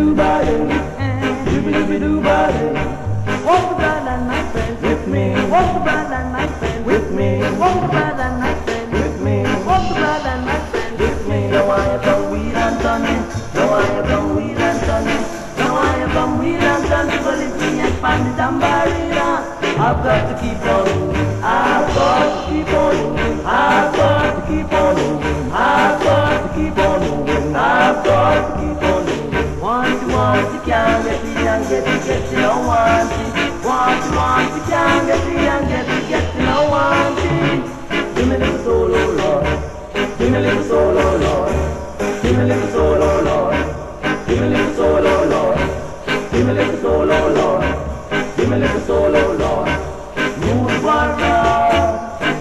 doo oh, ba doo, doobie doobie doo ba. Walk the blind and my friend with me. Walk the blind and my friend with me. Walk the blind and my friend with me. Walk the blind and my friend with me. No, I have from weed and done it. I have from weed and done it. I have from weed and done it. But it's me and find the tambarina. I've got to keep on. I've got to keep on. I've got to keep on. I've got to keep on. I've got to keep on can't get it and get it, get it, don't want it. Want you, want you, can't get it and get it, get it, don't want it. Give me a little soul, oh Lord. Give me a little soul, oh Lord. Give me a little soul, oh Lord. Give me a little soul, oh Lord. Give me a little soul, oh Lord. Give me a little soul, oh Lord. Rude boy run,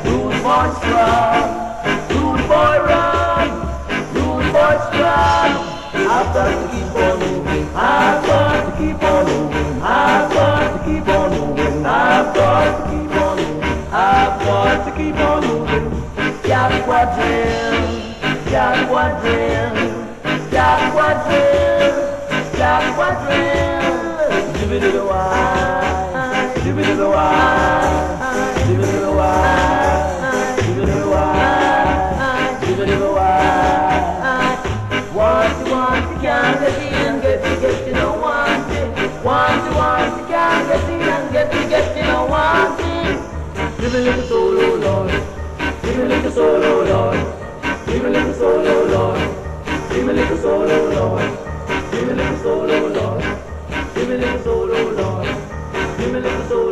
rude boy strong, rude boy run, rude boy strong. Got to keep on. I've got to keep on moving. I've got to keep on moving. I've got to keep on moving. I've got to keep on moving. Jack quadrille, Jack quadrille, Jack quadrille, Jack quadrille. Give it the wine, give it the wine, give it the wine, give it the wine, give it wine. Want you, want you, can't one can get in and get in, get in on one thing. Give me little soul, Lord. Give me little solo, Lord. Give me little soul, Lord. Give me little solo, Lord. Give me little soul, Lord. Give me little little soul.